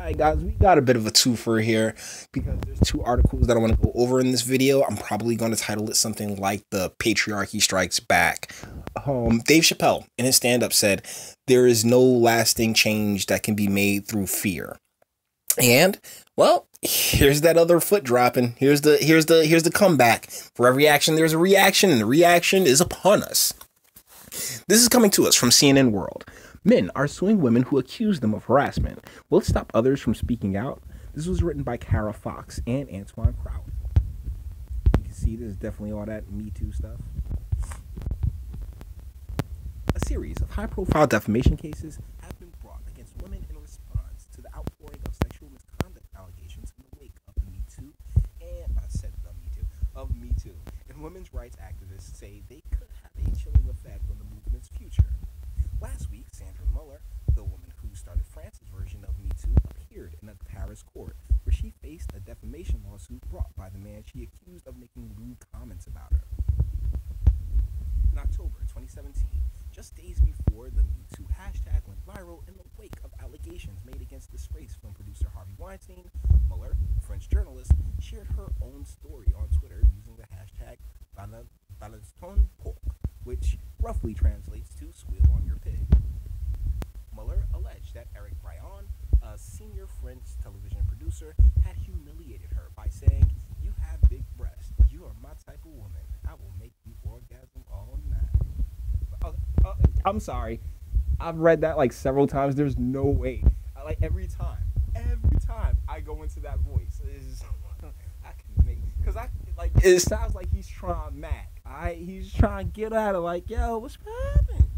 Alright guys, we got a bit of a twofer here because there's two articles that I want to go over in this video. I'm probably going to title it something like The Patriarchy Strikes Back. Um, Dave Chappelle in his stand-up said, there is no lasting change that can be made through fear. And, well, here's that other foot dropping. Here's the here's the here's the comeback. For every action, there's a reaction, and the reaction is upon us. This is coming to us from CNN World. Men are suing women who accuse them of harassment. Will it stop others from speaking out? This was written by Kara Fox and Antoine Kraut. You can see there's definitely all that Me Too stuff. A series of high profile defamation cases have been brought against women in response to the outpouring of sexual misconduct allegations in the wake of the Me Too and I said the Me Too of Me Too. And women's rights activists say they could have a chilling effect on the movement's future. Last week, Sandra Muller, the woman who started France's version of Me Too, appeared in a Paris court where she faced a defamation lawsuit brought by the man she accused of making lewd comments about her. In October 2017, just days before the Me Too hashtag went viral in the wake of allegations made against disgraced film producer Harvey Weinstein, Muller, a French journalist, shared her own story on Twitter using the hashtag Balanston which roughly translates to squeal on your pig. Muller alleged that Eric Brion, a senior French television producer, had humiliated her by saying, You have big breasts. You are my type of woman. I will make you orgasm all night. Uh, uh, I'm sorry. I've read that like several times. There's no way. Like every time, every time I go into that voice, is I can make because I like it sounds like he's trying to get at her like, yo, what's happening?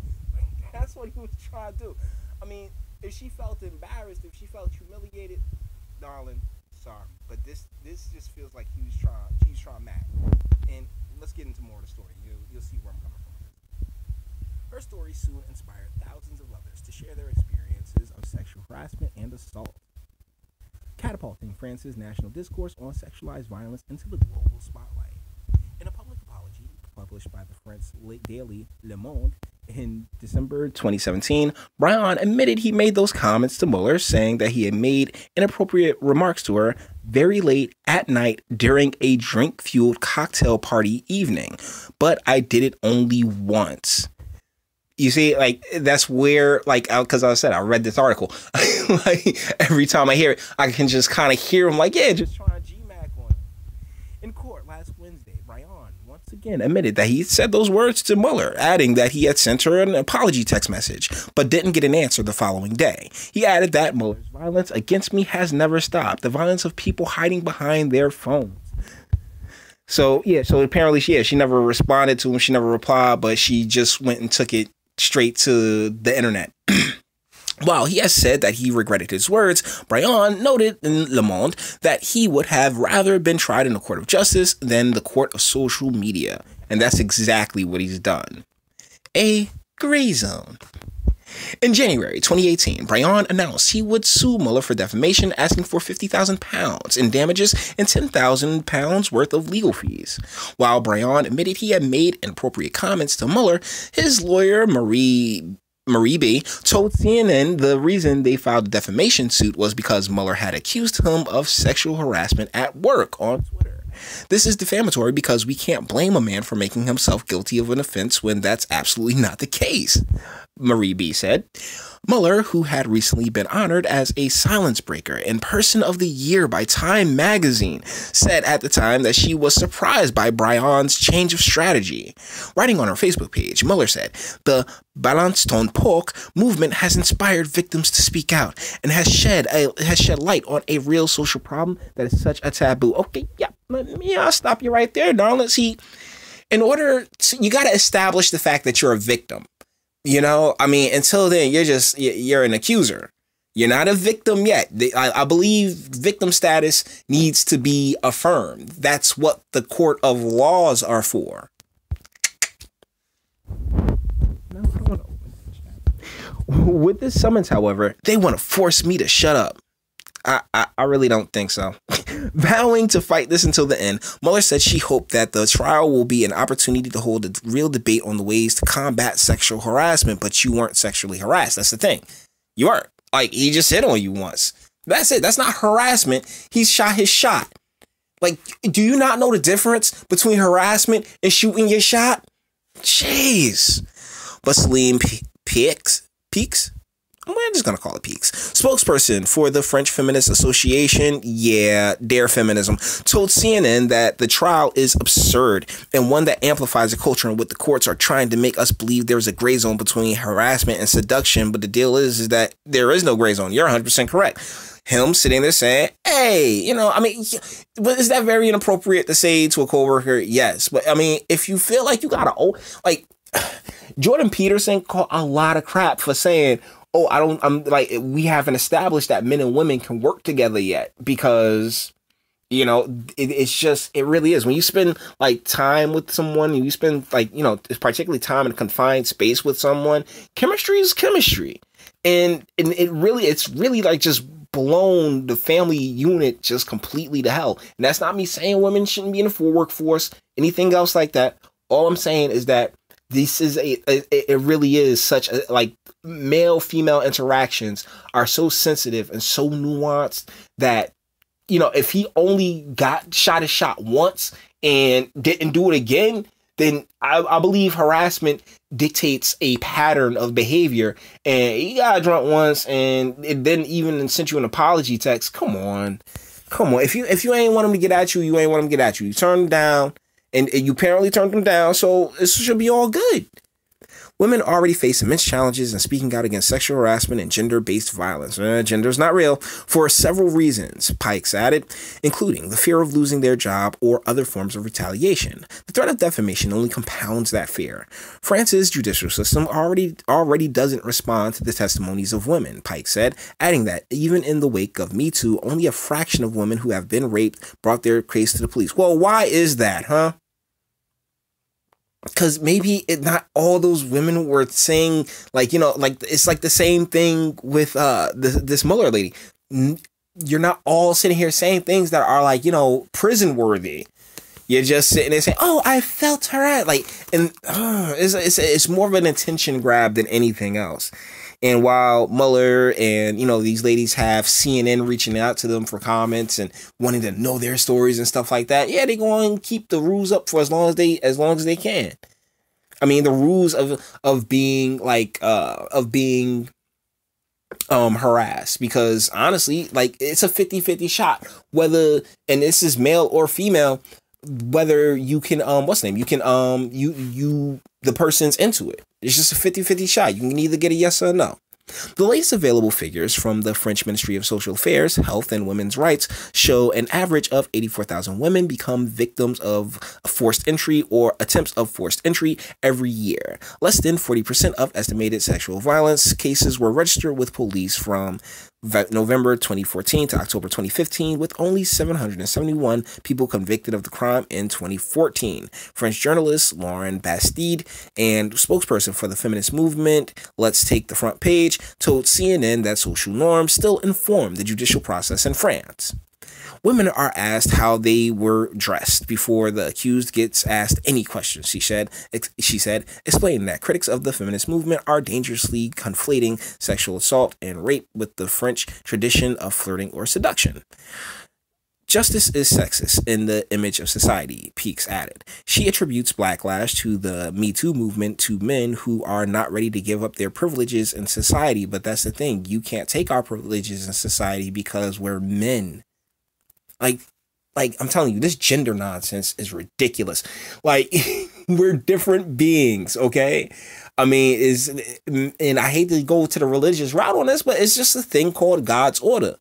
That's what he was trying to do. I mean, if she felt embarrassed, if she felt humiliated, darling, sorry, but this this just feels like he was trying. She's trying mad. And let's get into more of the story. You you'll see where I'm coming from. Her story soon inspired thousands of others to share their experiences of sexual harassment and assault, catapulting France's national discourse on sexualized violence into the global spotlight published by the French daily Le Monde in December 2017, Brion admitted he made those comments to Muller, saying that he had made inappropriate remarks to her very late at night during a drink fueled cocktail party evening. But I did it only once. You see, like that's where, like, because I said I read this article. like every time I hear it, I can just kind of hear him, like, yeah, just trying to GMAC on him. In court last Wednesday, Brion again admitted that he said those words to Muller, adding that he had sent her an apology text message, but didn't get an answer the following day. He added that Muller's violence against me has never stopped, the violence of people hiding behind their phones. So, yeah, so apparently, she, yeah, she never responded to him, she never replied, but she just went and took it straight to the internet. While he has said that he regretted his words, Brion noted in Le Monde that he would have rather been tried in a court of justice than the court of social media. And that's exactly what he's done. A gray zone. In January 2018, Brion announced he would sue Muller for defamation, asking for 50,000 pounds in damages and 10,000 pounds worth of legal fees. While Brion admitted he had made inappropriate comments to Muller, his lawyer Marie Maribi told CNN the reason they filed a defamation suit was because Muller had accused him of sexual harassment at work on Twitter. This is defamatory because we can't blame a man for making himself guilty of an offense when that's absolutely not the case, Maribi said. Muller, who had recently been honored as a silence breaker and person of the year by Time magazine, said at the time that she was surprised by Brion's change of strategy. Writing on her Facebook page, Muller said, The Balance ton porc movement has inspired victims to speak out and has shed a, has shed light on a real social problem that is such a taboo. Okay, yeah, let me uh, stop you right there, darling. See, in order to, you got to establish the fact that you're a victim. You know, I mean, until then, you're just you're an accuser. You're not a victim yet. I, believe victim status needs to be affirmed. That's what the court of laws are for. With this summons, however, they want to force me to shut up. I, I, I really don't think so. Vowing to fight this until the end, Muller said she hoped that the trial will be an opportunity to hold a real debate on the ways to combat sexual harassment, but you weren't sexually harassed. That's the thing. You weren't. Like, he just hit on you once. That's it. That's not harassment. He shot his shot. Like, do you not know the difference between harassment and shooting your shot? Jeez. But Celine Piques, Piques, I'm just gonna call it Piques. Spokesperson for the French Feminist Association, yeah, dare feminism, told CNN that the trial is absurd and one that amplifies a culture in which the courts are trying to make us believe there's a gray zone between harassment and seduction. But the deal is, is that there is no gray zone. You're 100% correct. Him sitting there saying, "Hey, you know, I mean, but is that very inappropriate to say to a coworker? Yes, but I mean, if you feel like you gotta, oh, like." Jordan Peterson caught a lot of crap for saying, oh, I don't, I'm like, we haven't established that men and women can work together yet because, you know, it, it's just, it really is. When you spend like time with someone, you spend like, you know, particularly time in a confined space with someone, chemistry is chemistry. And, and it really, it's really like just blown the family unit just completely to hell. And that's not me saying women shouldn't be in the full workforce, anything else like that. All I'm saying is that this is a, a, it really is such a like male female interactions are so sensitive and so nuanced that you know if he only got shot a shot once and didn't do it again then I, I believe harassment dictates a pattern of behavior. And he got drunk once and it didn't even send you an apology text. Come on. Come on. If you if you ain't want him to get at you you ain't want him to get at you. You turn him down and, and you apparently turned him down so this should be all good Women already face immense challenges in speaking out against sexual harassment and gender based violence. Uh, gender is not real for several reasons, Pikes added, including the fear of losing their job or other forms of retaliation. The threat of defamation only compounds that fear. France's judicial system already already doesn't respond to the testimonies of women, Pike said, adding that even in the wake of Me Too, only a fraction of women who have been raped brought their case to the police. Well, why is that, huh? Because maybe it, not all those women were saying like you know like it's like the same thing with uh this, this Muller lady. You're not all sitting here saying things that are like you know prison worthy. You're just sitting there saying, "Oh, I felt her like," and uh, it's, it's it's more of an attention grab than anything else. And while Muller and you know these ladies have CNN reaching out to them for comments and wanting to know their stories and stuff like that, yeah, they go and keep the rules up for as long as they as long as they can. I mean, the rules of of being like uh of being um harassed because honestly like it's a 50-50 shot whether and this is male or female whether you can um what's the name you can um you you the person's into it it's just a 50-50 shot you can either get a yes or a no the latest available figures from the French Ministry of Social Affairs, Health and Women's Rights show an average of 84,000 women become victims of forced entry or attempts of forced entry every year. Less than 40% of estimated sexual violence cases were registered with police from November 2014 to October 2015, with only 771 people convicted of the crime in 2014. French journalist Lauren Bastide and spokesperson for the feminist movement Let's Take the Front Page told CNN that social norms still inform the judicial process in France. Women are asked how they were dressed before the accused gets asked any questions, she said. She said, explaining that critics of the feminist movement are dangerously conflating sexual assault and rape with the French tradition of flirting or seduction. Justice is sexist in the image of society, Piques added. She attributes backlash to the Me Too movement to men who are not ready to give up their privileges in society. But that's the thing, you can't take our privileges in society because we're men. Like, like I'm telling you, this gender nonsense is ridiculous. Like, we're different beings, okay? I mean, is and I hate to go to the religious route on this, but it's just a thing called God's order.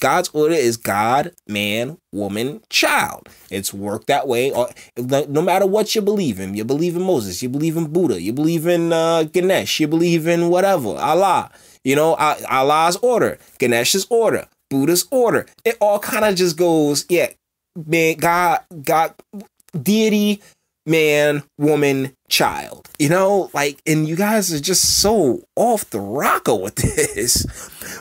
God's order is God, man, woman, child. It's worked that way. No matter what you believe in, you believe in Moses, you believe in Buddha, you believe in uh, Ganesh, you believe in whatever, Allah. You know, Allah's order, Ganesh's order. Buddha's order. It all kind of just goes, yeah, man, God, God, deity, man, woman, child. You know, like, and you guys are just so off the rocker with this.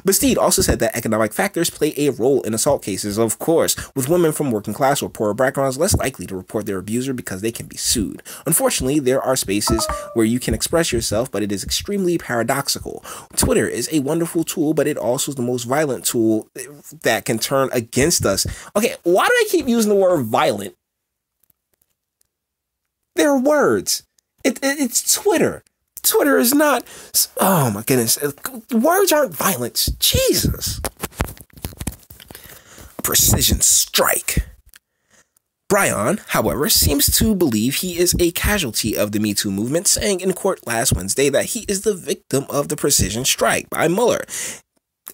Bastide also said that economic factors play a role in assault cases, of course, with women from working class or poorer backgrounds less likely to report their abuser because they can be sued. Unfortunately, there are spaces where you can express yourself, but it is extremely paradoxical. Twitter is a wonderful tool, but it also is the most violent tool that can turn against us. Okay, why do I keep using the word violent? They're words. It, it, it's Twitter. Twitter is not. Oh my goodness. Words aren't violence. Jesus. Precision strike. Brian, however, seems to believe he is a casualty of the Me Too movement, saying in court last Wednesday that he is the victim of the precision strike by Muller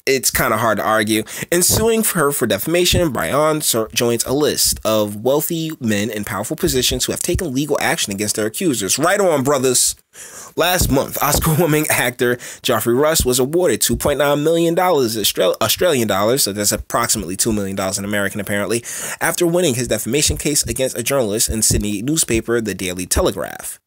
it's kind of hard to argue. In suing her for defamation, Brian joins a list of wealthy men in powerful positions who have taken legal action against their accusers. Right on, brothers. Last month, Oscar-winning actor Geoffrey Rush was awarded $2.9 million Australian dollars, so that's approximately $2 million in American apparently, after winning his defamation case against a journalist in Sydney newspaper, The Daily Telegraph.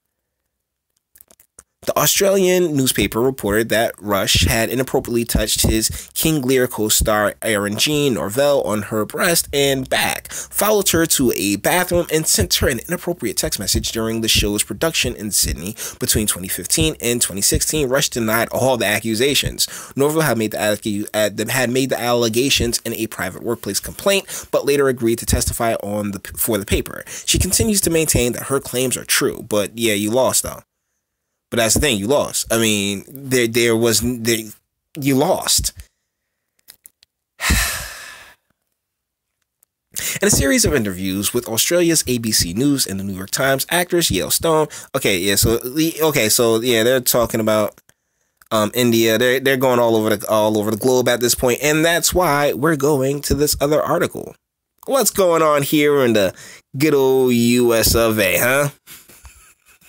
The Australian newspaper reported that Rush had inappropriately touched his King Lear co-star Erin Jean Norvell on her breast and back, followed her to a bathroom, and sent her an inappropriate text message during the show's production in Sydney between 2015 and 2016. Rush denied all the accusations. Norvell had made the, had made the allegations in a private workplace complaint, but later agreed to testify on the for the paper. She continues to maintain that her claims are true, but yeah, you lost though. But that's the thing, you lost. I mean, there there was there, you lost. In a series of interviews with Australia's ABC News and the New York Times, actress Yael Stone. Okay, yeah, so okay, so yeah, they're talking about um, India. They're they're going all over the all over the globe at this point, and that's why we're going to this other article. What's going on here in the good old U.S. of A. Huh?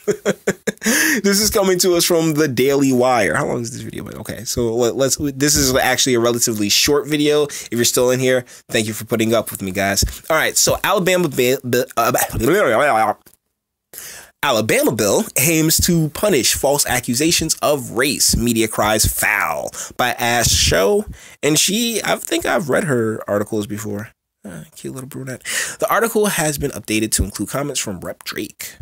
this is coming to us from the Daily Wire. How long is this video? Okay, so let's. This is actually a relatively short video. If you're still in here, thank you for putting up with me, guys. All right, so Alabama. Uh, Alabama bill aims to punish false accusations of race. Media cries foul by Ashe Schow, and she. I think I've read her articles before. Uh, cute little brunette. The article has been updated to include comments from Rep Drake.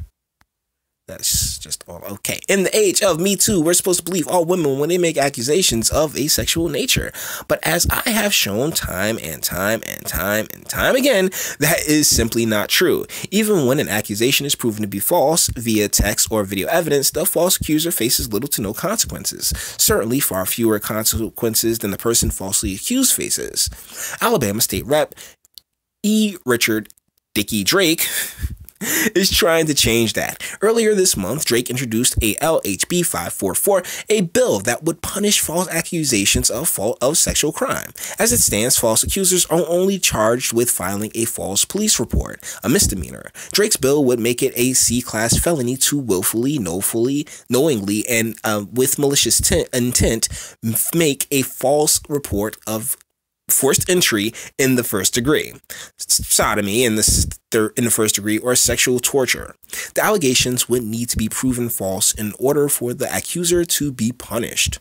That's just all okay. In the age of Me Too, we're supposed to believe all women when they make accusations of a sexual nature. But as I have shown time and time and time and time again, that is simply not true. Even when an accusation is proven to be false via text or video evidence, the false accuser faces little to no consequences. Certainly far fewer consequences than the person falsely accused faces. Alabama State Rep E. Richard Dickie Drake is trying to change that. Earlier this month, Drake introduced ALHB 544, a bill that would punish false accusations of fault of sexual crime. As it stands, false accusers are only charged with filing a false police report, a misdemeanor. Drake's bill would make it a C-class felony to willfully, knowfully, knowingly, and uh, with malicious intent make a false report of forced entry in the first degree, sodomy in the third, in the first degree, or sexual torture. The allegations would need to be proven false in order for the accuser to be punished.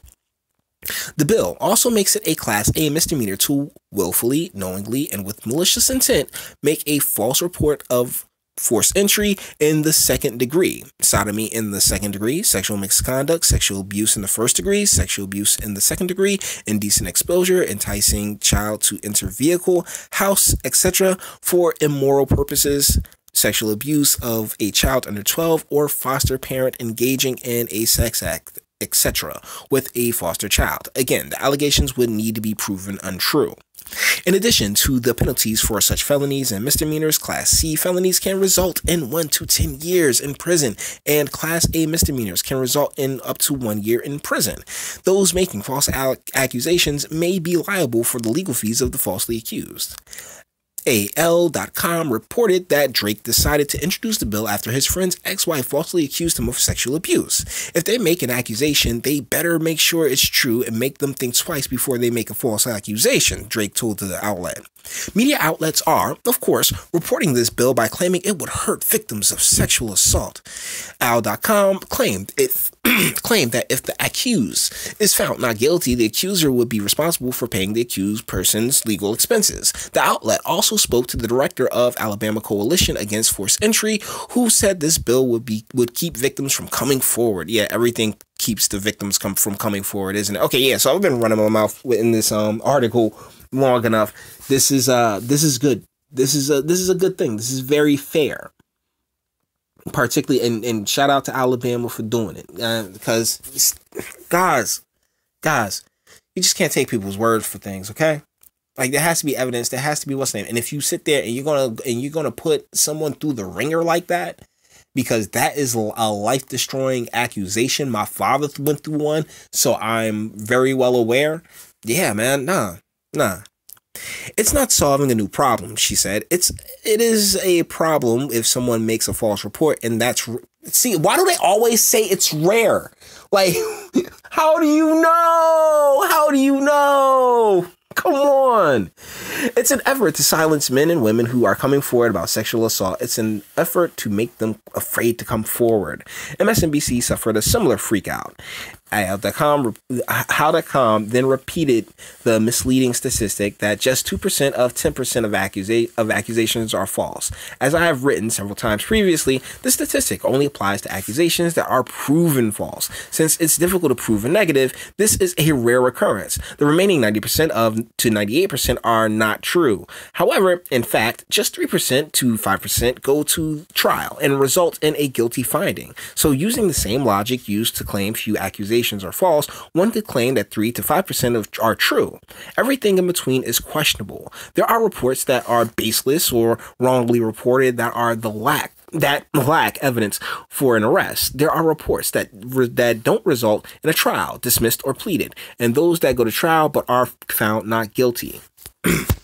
The bill also makes it a Class A misdemeanor to willfully, knowingly, and with malicious intent make a false report of forced entry in the second degree, sodomy in the second degree, sexual misconduct, sexual abuse in the first degree, sexual abuse in the second degree, indecent exposure, enticing child to enter vehicle, house, etc. for immoral purposes, sexual abuse of a child under 12 or foster parent engaging in a sex act etc., with a foster child. Again, the allegations would need to be proven untrue. In addition to the penalties for such felonies and misdemeanors, Class C felonies can result in 1 to 10 years in prison, and Class A misdemeanors can result in up to 1 year in prison. Those making false accusations may be liable for the legal fees of the falsely accused. AL.com reported that Drake decided to introduce the bill after his friend's ex wife falsely accused him of sexual abuse. If they make an accusation, they better make sure it's true and make them think twice before they make a false accusation, Drake told the outlet. Media outlets are, of course, reporting this bill by claiming it would hurt victims of sexual assault. Al.com claimed it claimed that if the accused is found not guilty, the accuser would be responsible for paying the accused person's legal expenses. The outlet also spoke to the director of Alabama Coalition Against Forced Entry, who said this bill would be would keep victims from coming forward. Yeah, everything keeps the victims come from coming forward, isn't it? Okay, yeah. So I've been running my mouth in this um article long enough. This is uh this is good. This is a this is a good thing. This is very fair. Particularly and, and shout out to Alabama for doing it. Uh, because guys, guys, you just can't take people's words for things, okay? Like there has to be evidence, there has to be what's name. And if you sit there and you're gonna and you're gonna put someone through the ringer like that, because that is a life destroying accusation. My father went through one, so I'm very well aware. Yeah, man, nah, nah. It's not solving a new problem, she said. It's it is a problem if someone makes a false report and that's see, why do they always say it's rare? Like how do you know? How do you know? Come on. It's an effort to silence men and women who are coming forward about sexual assault. It's an effort to make them afraid to come forward. MSNBC suffered a similar freakout. AL.com, AL.com then repeated the misleading statistic that just 2% of 10% of, accusa- of accusations are false. As I have written several times previously, the statistic only applies to accusations that are proven false. Since it's difficult to prove a negative, this is a rare occurrence. The remaining 90% of to 98% are not true. However, in fact, just 3% to 5% go to trial and result in a guilty finding. So using the same logic used to claim few accusations are false, one could claim that 3 to 5% of are true. Everything in between is questionable. There are reports that are baseless or wrongly reported that are the lack that lack evidence for an arrest. There are reports that re- that don't result in a trial, dismissed or pleaded, and those that go to trial but are found not guilty.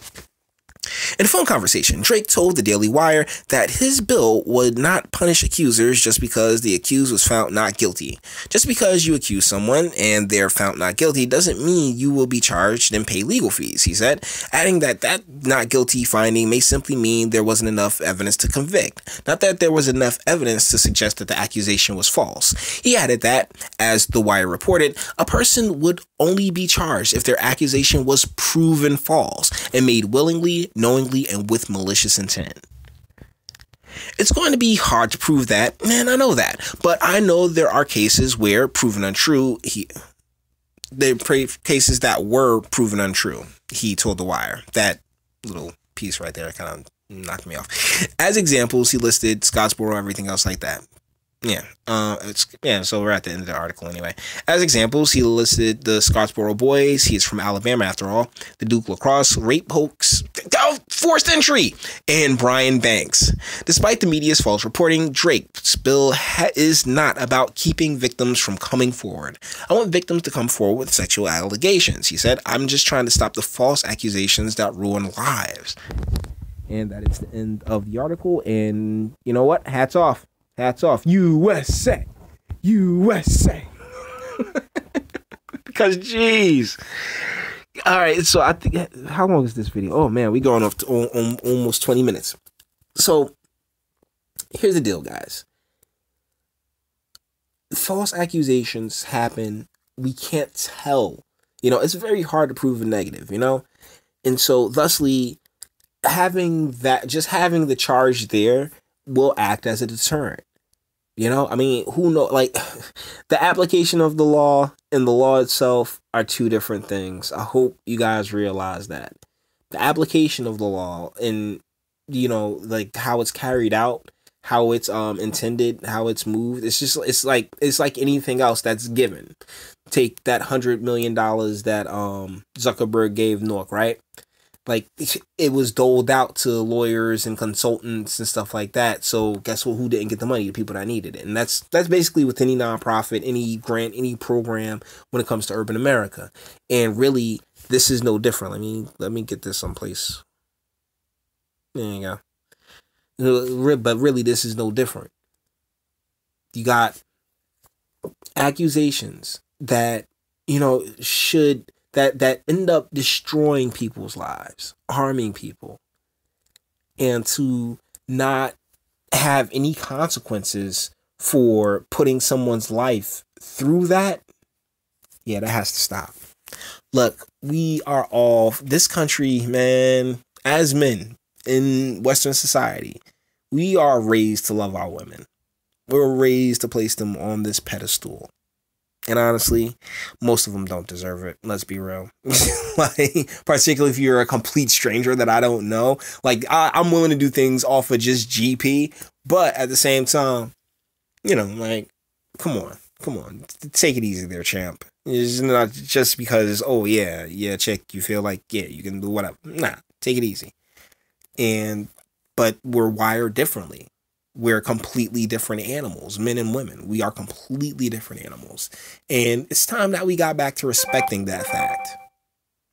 In a phone conversation, Drake told the Daily Wire that his bill would not punish accusers just because the accused was found not guilty. Just because you accuse someone and they're found not guilty doesn't mean you will be charged and pay legal fees, he said, adding that that not guilty finding may simply mean there wasn't enough evidence to convict, not that there was enough evidence to suggest that the accusation was false. He added that, as The Wire reported, a person would only be charged if their accusation was proven false and made willingly, knowingly, knowingly and with malicious intent. It's going to be hard to prove that, man. I know that, but I know there are cases where proven untrue. He, there are cases that were proven untrue. He told the Wire that little piece right there kind of knocked me off. As examples, he listed Scottsboro, and everything else like that. Yeah, uh, it's yeah. So we're at the end of the article anyway. As examples, he listed the Scottsboro Boys. He's from Alabama, after all. The Duke lacrosse rape hoax, forced entry, and Brian Banks. Despite the media's false reporting, Drake's bill is not about keeping victims from coming forward. I want victims to come forward with sexual allegations. He said, "I'm just trying to stop the false accusations that ruin lives." And that is the end of the article. And you know what? Hats off Hats off. USA. USA. because, jeez. All right. So, I think, how long is this video? Oh, man. we going off to almost 20 minutes. So, here's the deal, guys. False accusations happen. We can't tell. You know, it's very hard to prove a negative, you know? And so, thusly, having that, just having the charge there will act as a deterrent. You know, I mean, who know like the application of the law and the law itself are two different things. I hope you guys realize that. The application of the law and you know, like how it's carried out, how it's um intended, how it's moved, it's just it's like it's like anything else that's given. Take that 100 million dollars that um Zuckerberg gave Newark, right? Like it was doled out to lawyers and consultants and stuff like that. So guess what? Who didn't get the money? The people that needed it, and that's that's basically with any nonprofit, any grant, any program when it comes to urban America. And really, this is no different. Let me let me get this someplace. There you go. But really, this is no different. You got accusations that you know should that that end up destroying people's lives, harming people, and to not have any consequences for putting someone's life through that, yeah, that has to stop. Look, we are all this country, man, as men in Western society, we are raised to love our women. We're raised to place them on this pedestal. And honestly, most of them don't deserve it. Let's be real. like, particularly if you're a complete stranger that I don't know. Like, I, I'm willing to do things off of just GP, but at the same time, you know, like, come on, come on, take it easy there, champ. It's not just because, oh yeah, yeah, check. you feel like yeah, you can do whatever. Nah, take it easy. And but we're wired differently we're completely different animals, men and women. We are completely different animals. And it's time that we got back to respecting that fact.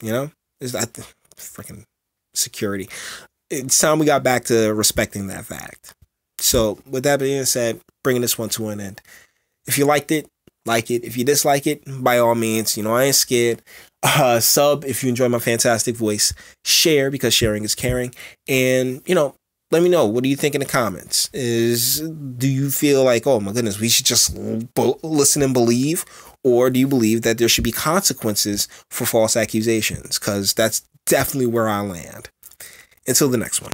You know? Is that freaking security? It's time we got back to respecting that fact. So, with that being said, bringing this one to an end. If you liked it, like it. If you dislike it, by all means, you know, I ain't scared. Uh, sub if you enjoy my fantastic voice. Share because sharing is caring. And, you know, let me know. What do you think in the comments? Is do you feel like, oh my goodness, we should just listen and believe, or do you believe that there should be consequences for false accusations? Because that's definitely where I land. Until the next one.